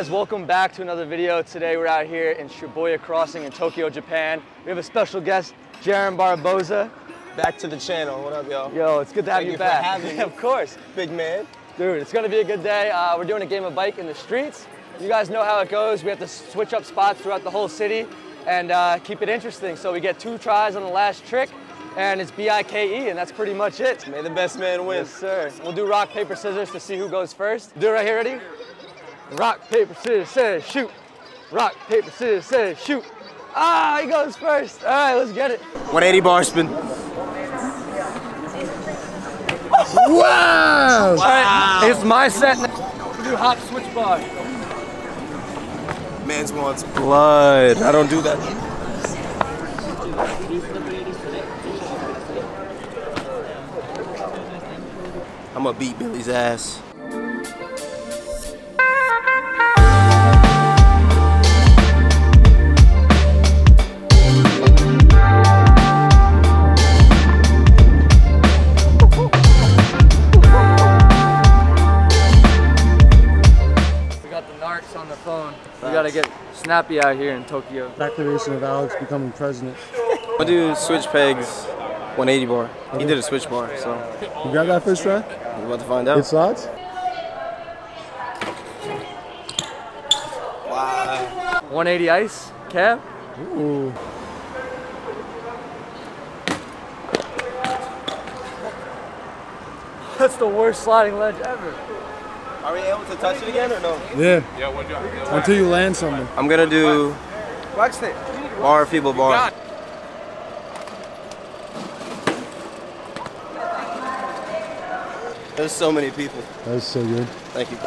guys? Welcome back to another video. Today we're out here in Shibuya Crossing in Tokyo, Japan. We have a special guest, Jarren Barboza. Back to the channel. What up, y'all? Yo, it's good to have Thank you, you for back. having me. of course. Big man. Dude, it's gonna be a good day. Uh, we're doing a game of bike in the streets. You guys know how it goes. We have to switch up spots throughout the whole city and uh, keep it interesting. So we get two tries on the last trick and it's B-I-K-E and that's pretty much it. May the best man win. Yes, sir. We'll do rock, paper, scissors to see who goes first. Do it right here, ready? Rock, paper, scissors, scissors, shoot. Rock, paper, scissors, scissors, shoot. Ah, he goes first. All right, let's get it. 180 bar spin. Wow! All right, it's my set now. We'll do hop switch bar. Man's wants blood. I don't do that. I'm gonna beat Billy's ass. Get be out here in Tokyo. Declaration of Alex becoming president. I'll do switch pegs 180 bar. He did a switch bar, so You got that first try? we're about to find out. Good slots? Wow. 180 ice, cab. Ooh. That's the worst sliding ledge ever. Are we able to touch it again or no? Yeah. Until you land something. I'm gonna do bar feeble bar. There's so many people. That's so good. Thank you.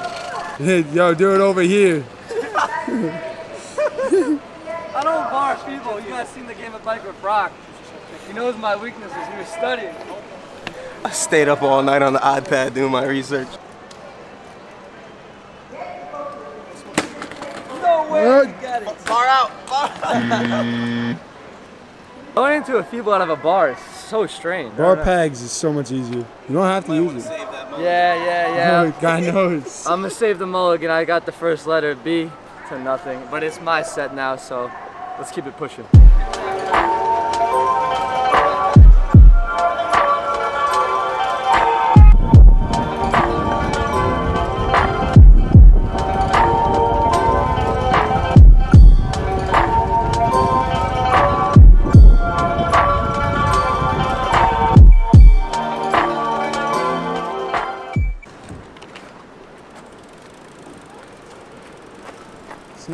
Yo, do it over here. I don't bar people. You guys seen the game of bike with Brock. He knows my weaknesses. He was studying. I stayed up all night on the iPad doing my research. No way. What? You got it. Bar out. Mm. Going into a feeble out of a bar is so strange. Bar pegs is so much easier. You don't have to use it. Save that moment. Yeah, yeah, yeah. God knows. I'm gonna save the mulligan. I got the first letter B to nothing, but it's my set now, so let's keep it pushing.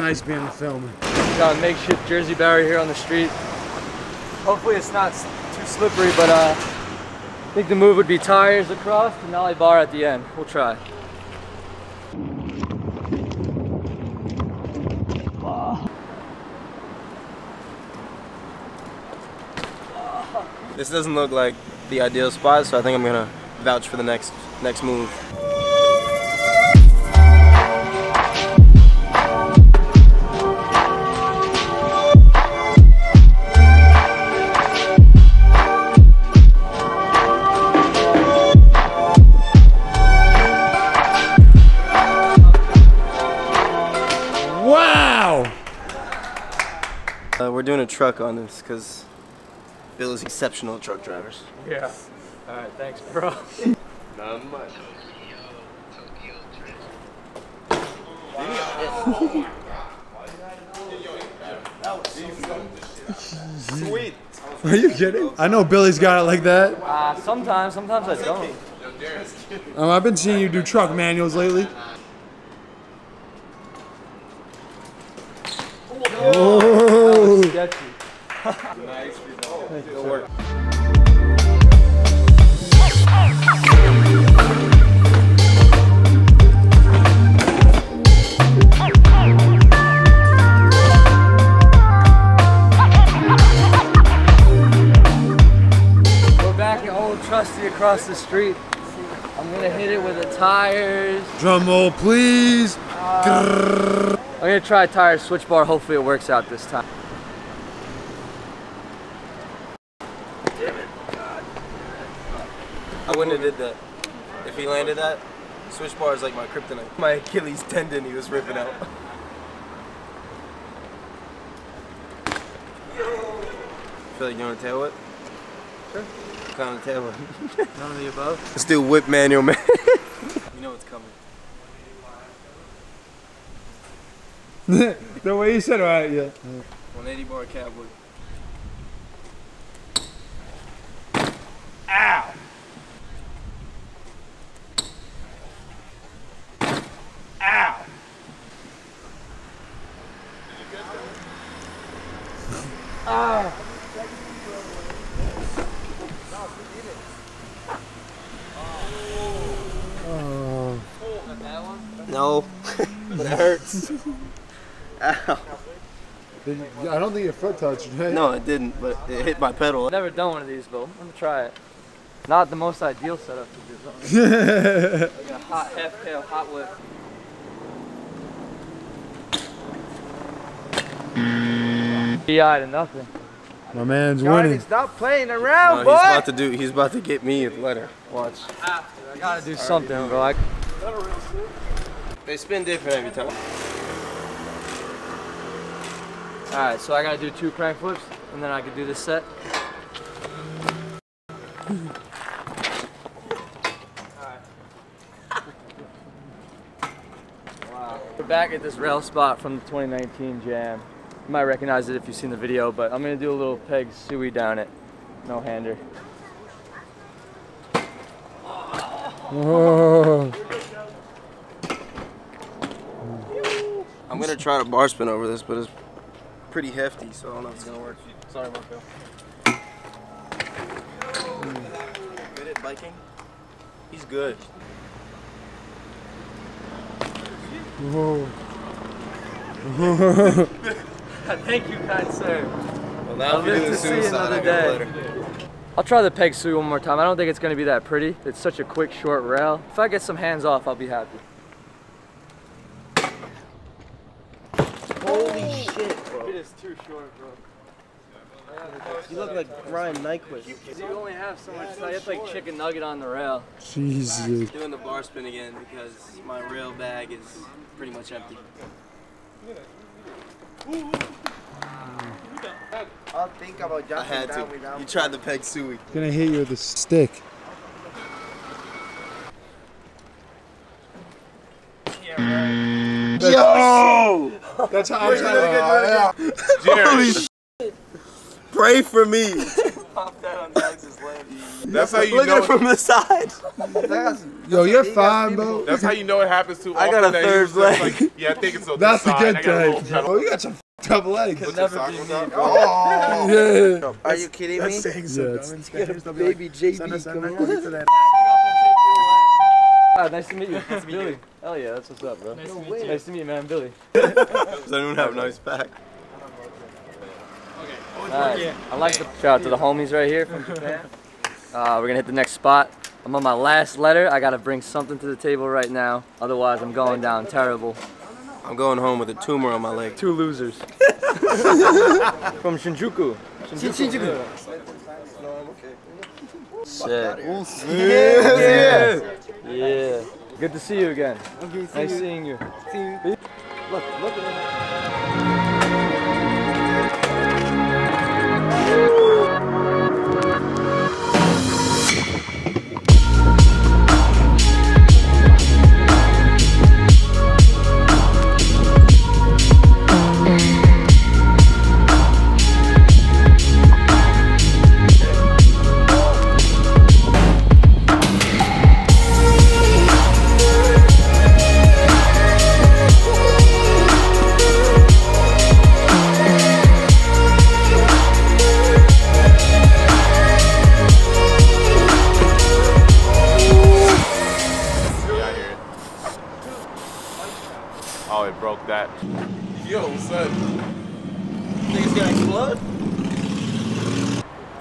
Nice being a filmer. Got a makeshift Jersey barrier here on the street. Hopefully it's not too slippery, but uh, I think the move would be tires across and nollie bar at the end. We'll try. This doesn't look like the ideal spot, so I think I'm gonna vouch for the next next move. Truck on this because Bill is exceptional at truck drivers. Yeah. All right, thanks, bro. Not much. Sweet. Are you kidding? I know Billy's got it like that. Uh, sometimes, sometimes I don't. Um, I've been seeing you do truck manuals lately. Oh, Good work. We're back at Old Trusty across the street. I'm gonna hit it with the tires. drum roll, please. Uh, I'm gonna try tire switch bar. Hopefully it works out this time. Wouldn't have did that. If he landed that, Switch bar is like my kryptonite. My Achilles tendon he was ripping out. Feel like you want a tail whip? Sure. Kind of tail whip? None of the above. Let's do whip manual, man. you know what's coming. the way you said it, right? Yeah. 180 bar cab whip. Ow. I don't think your foot touched, right? No, it didn't, but it hit my pedal. I've never done one of these, but I'm gonna try it. Not the most ideal setup to do something. like a hot half tail hot whip. PI to nothing. My man's winning. stop playing No, around, he's about to do. He's about to get me a letter. Watch. I gotta do something, bro. They spin different every time. Alright, so I gotta do two crank flips, and then I can do this set. We're back at this rail spot from the 2019 Jam. You might recognize it if you've seen the video, but I'm gonna do a little peg suey down it. No hander. Oh. I'm gonna try to bar spin over this, but it's pretty hefty, so I don't know if it's gonna work. Sorry, Marco. Good at biking? He's good. Whoa. Thank you, kind sir. Well, now I'll live do to the see suicide, another day. I'll try the peg suey one more time. I don't think it's gonna be that pretty. It's such a quick, short rail. If I get some hands off, I'll be happy. Holy shit, bro. It is too short, bro. You look like Ryan Nyquist. You only have so much. You It's like chicken nugget on the rail. Jesus. Doing the bar spin again because my rail bag is pretty much empty. I'll think about I jumping had down to. without. You tried the peg suey. Gonna hit you with a stick. Yo! That's how I'm trying to get Holy shit! Pray for me. That's how you Look know. at it from the side. That's, Yo, you're He got fine, bro. That's how you know it happens too I got a that he third leg. Like, yeah, I think it's on That's the good I got a little thing. Oh, you got some f***ed up legs. Put your sock on top. oh, Yeah. are you kidding me? Yeah, it's- Baby JB coming on. Ah, nice to meet you. Nice to meet Billy. Hell yeah, that's what's up, bro. Nice, to, meet you. nice to meet you, man. Billy. Does anyone don't have a nice back. Alright, I like the shout out to the homies right here from Japan. Uh, we're gonna hit the next spot. I'm on my last letter. I gotta bring something to the table right now. Otherwise, I'm going down terrible. I'm going home with a tumor on my leg. Two losers. from Shinjuku. Shinjuku. Sick. Yeah. Yeah. Good to see you again. nice seeing you. Look, look at him.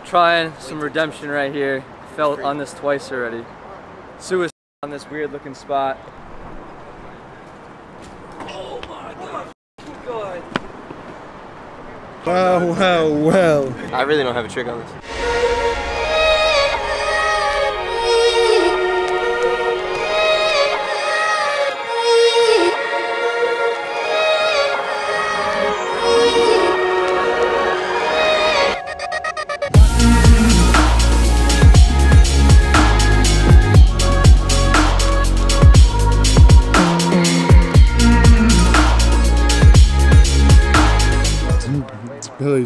Trying some redemption right here. Felt on this twice already. Suicide on this weird looking spot. Oh my god. God. Wow, wow, wow. I really don't have a trick on this.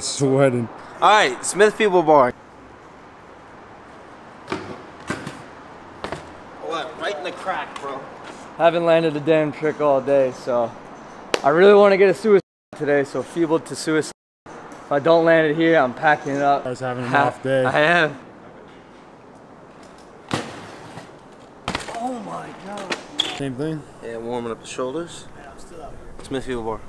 sweating. All right, Smithfield bar. What? Right in the crack, bro. Haven't landed a damn trick all day, so I really want to get a suicide today. So feeble to suicide. If I don't land it here, I'm packing it up. I was having an Ha- off day. I am. Oh my god. Same thing. Yeah, warming up the shoulders. Smithfield bar.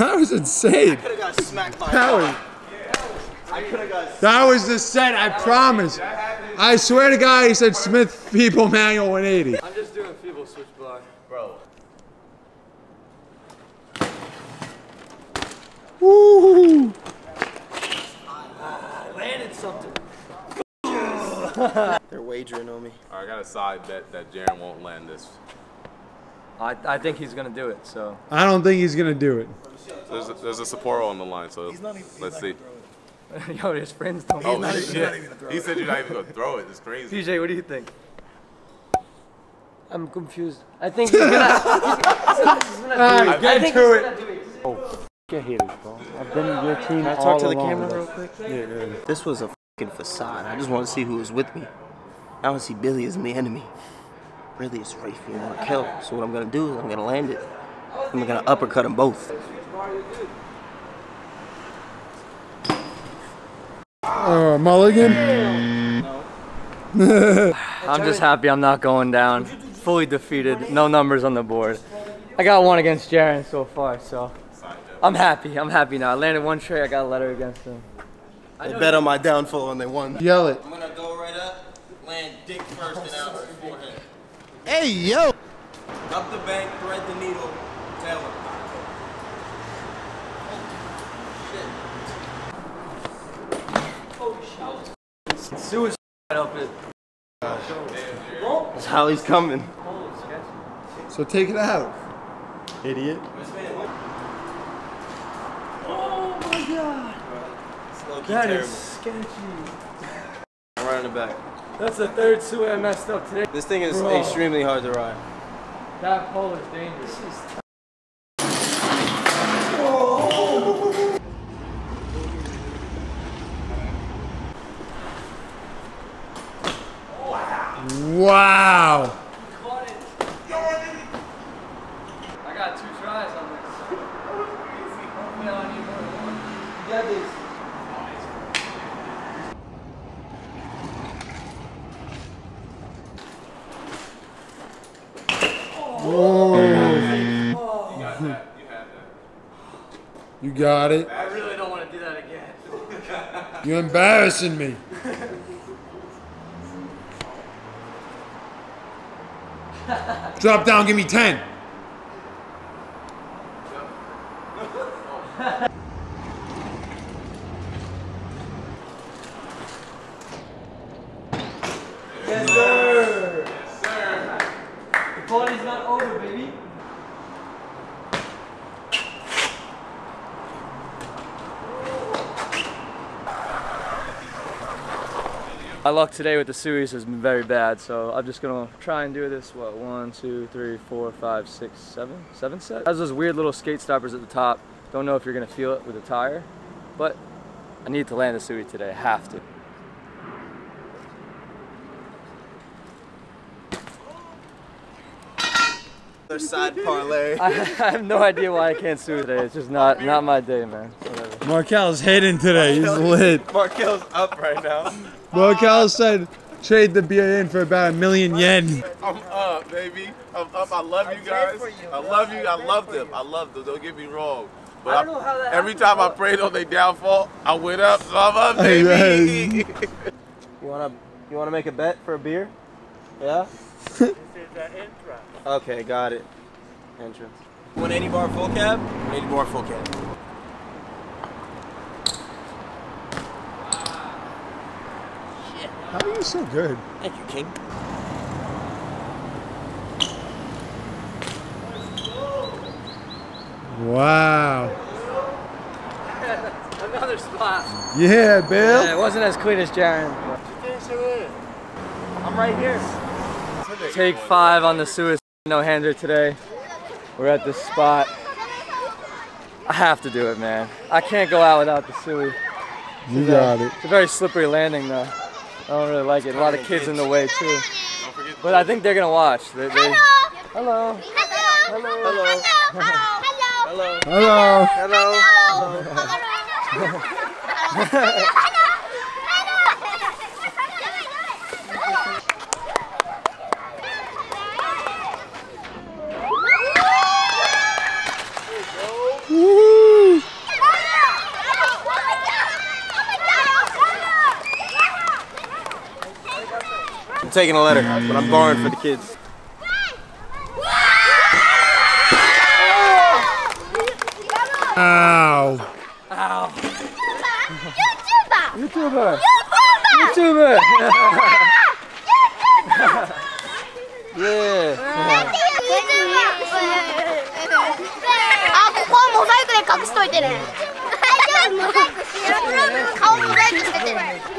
That was insane. Could have got smacked by That was, I could have got. that was the set, I promise. I swear to God, he said Smith Feeble Manual 180. I'm just doing feeble switch bar. Bro. Woo! Landed something. They're wagering on me. I got a side bet that Jarren won't land this. I, I think he's gonna do it. So I don't think he's gonna do it. There's a, there's a Sapporo on the line, so let's see. yo, his friends don't. Oh, shit. He said you're not even gonna throw it. It's crazy. PJ, what do you think? I'm confused. I think he's gonna. he's gonna do it. I think he's gonna do it. Oh, get here, bro. I've been in your team Can I all talk to the camera real quick? This was a fucking facade. I just want to see who was with me. I want to see Billy as the enemy. Really, it's Rafe and Markell. So what I'm gonna do is I'm gonna land it. I'm gonna uppercut them both. Uh, Mulligan? I'm just happy I'm not going down. Fully defeated. No numbers on the board. I got one against Jarren so far, so I'm happy. I'm happy now. I landed one trick. I got a letter against him. They bet on my downfall and they won. Yell it. I'm gonna go right up, land dick first and out forehead. Hey, yo! Up the bank, thread the needle, tail it. Suicide up it. That's how he's coming. So take it out. Idiot. Oh, my God. That is sketchy. I'm running it back. That's the third suicide I messed up today. This thing is Bro. extremely hard to ride. That pole is dangerous. Wow. I got two tries on this. Hopefully I don't need more than one. You got this. You got it. I really don't want to do that again. You're embarrassing me. Drop down, give me 10. Yes, sir. Yes, sir. The party's not over, baby. My luck today with the Suis has been very bad, so I'm just gonna try and do this. What? One, two, three, four, five, six, seven, seven set. Has those weird little skate stoppers at the top. Don't know if you're gonna feel it with the tire, but I need to land the Sui today. I have to. Their side parlay. I, I have no idea why I can't sue today. It's just not not my day, man. Whatever. Markell's hitting today. He's lit. Markell's up right now. Markell said trade the beer in for about a million yen. I'm up, baby. I'm up. I love you guys. I love you. I love them. I love them. Don't get me wrong. But I don't know how that every happened, time I bro. prayed on their downfall, I went up. So I'm up, Hey, baby. You wanna you wanna make a bet for a beer? Yeah? Okay, got it. Entrance. 180 bar full cab? 180 bar full cab. How are you so good? Thank you, King. Wow. Another spot. Yeah, Bill. Yeah, it wasn't as clean as Jarren. I'm right here. Take five on the suicide no-hander today. We're at this spot. I have to do it, man. I can't go out without the sui. You got it. It's a very slippery landing, though. I don't really like it. A lot of kids in the way, too. But I think they're gonna watch. They, they, hello. Hello. Hello. Hello. I'm taking a letter, but I'm borrowing for the kids. Ow. Ow. YouTuber! YouTuber! YouTuber! YouTuber! YouTuber! yeah.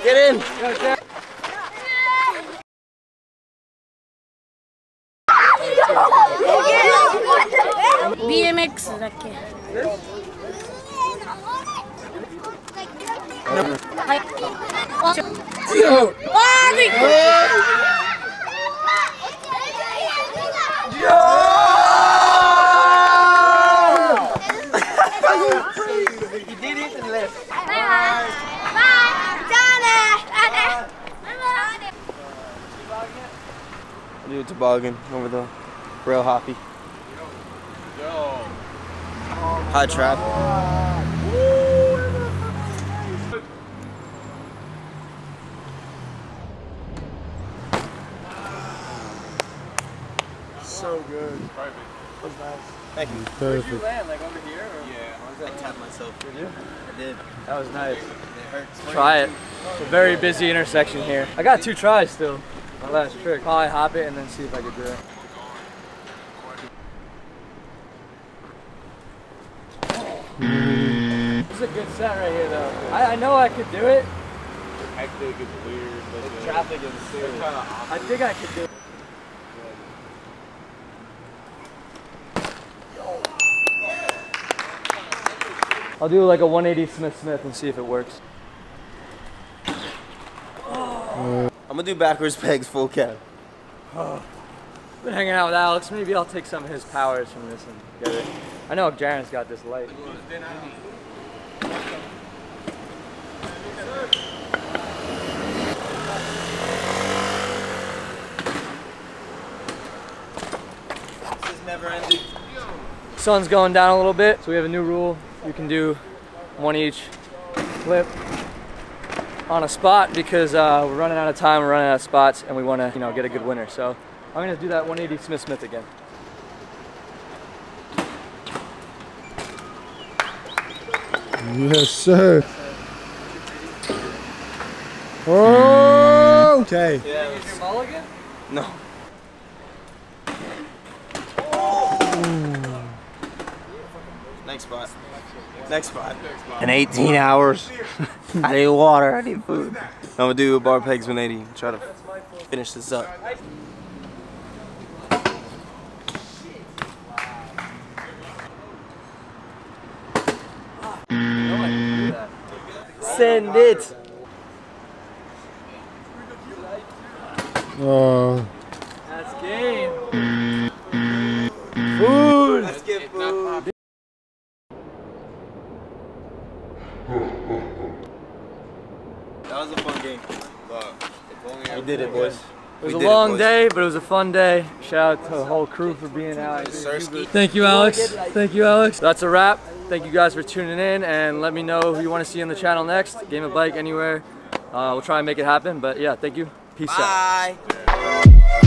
Get in! रखे you did it and left. Bye. Bye. Donna. Toboggan over the rail hoppy. Hot trap. So good. Perfect. was nice. Thank you. Perfect. land like over here? Yeah. I tapped myself. Did you? I did. That was nice. It hurts. Try it. It's a very busy intersection here. I got two tries still. My last trick. Probably hop it and then see if I could do it. Is a good set right here though. I, I know I could do it. Hectic, it's weird. But The traffic is serious. I think I could do it. I'll do like a 180 Smith Smith and see if it works. I'm gonna do backwards pegs full cab. Been hanging out with Alex. Maybe I'll take some of his powers from this and get it. I know Jarren's got this light. This is never ending. Sun's going down a little bit, so we have a new rule. You can do one each flip on a spot because uh, we're running out of time, we're running out of spots, and we want to, you know, get a good winner. So I'm gonna do that 180 Smith Smith again. Yes, sir. Oh, okay. Yeah. it was- mulligan? No. Next spot. Next spot. In 18 hours. I need water. I need food. I'm gonna do a bar pegs 180. Try to finish this up. Send it. Oh, That's game. Food. Let's get food. That was a fun game. We did it, boys. It was a long day, but it was a fun day. Shout out to the whole crew for being out. Thank you, Alex. Thank you, Alex. That's a wrap. Thank you guys for tuning in, and let me know who you want to see on the channel next. Game of Bike, anywhere. Uh, we'll try and make it happen, but yeah, thank you. Peace out. Bye.